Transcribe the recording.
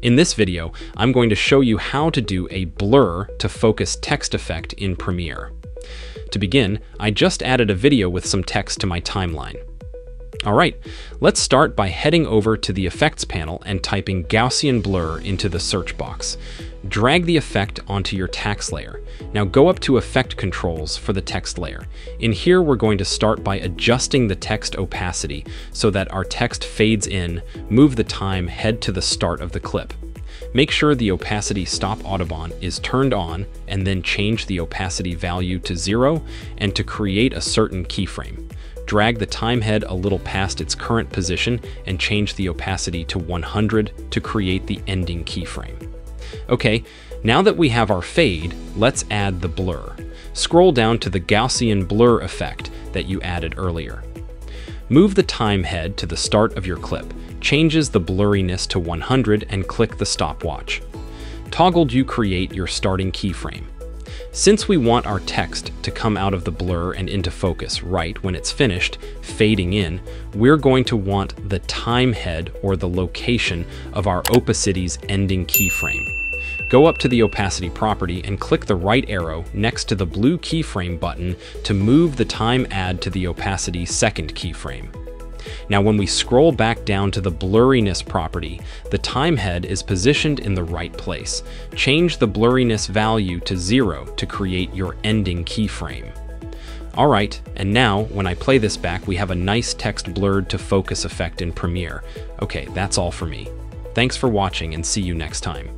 In this video, I'm going to show you how to do a blur to focus text effect in Premiere. To begin, I just added a video with some text to my timeline. Alright, let's start by heading over to the Effects panel and typing Gaussian Blur into the search box. Drag the effect onto your text layer. Now go up to Effect Controls for the text layer. In here, we're going to start by adjusting the text opacity so that our text fades in, move the time, head to the start of the clip. Make sure the opacity stopwatch button is turned on and then change the opacity value to zero and to create a certain keyframe drag the time head a little past its current position and change the opacity to 100 to create the ending keyframe. Okay, now that we have our fade, let's add the blur. Scroll down to the Gaussian blur effect that you added earlier. Move the time head to the start of your clip, changes the blurriness to 100 and click the stopwatch. Toggled you create your starting keyframe. Since we want our text to come out of the blur and into focus right when it's finished, fading in, we're going to want the time head or the location of our opacity's ending keyframe. Go up to the opacity property and click the right arrow next to the blue keyframe button to move the time add to the opacity second keyframe. Now when we scroll back down to the blurriness property, the time head is positioned in the right place. Change the blurriness value to zero to create your ending keyframe. Alright, and now when I play this back, we have a nice text blurred to focus effect in Premiere. Okay, that's all for me. Thanks for watching and see you next time.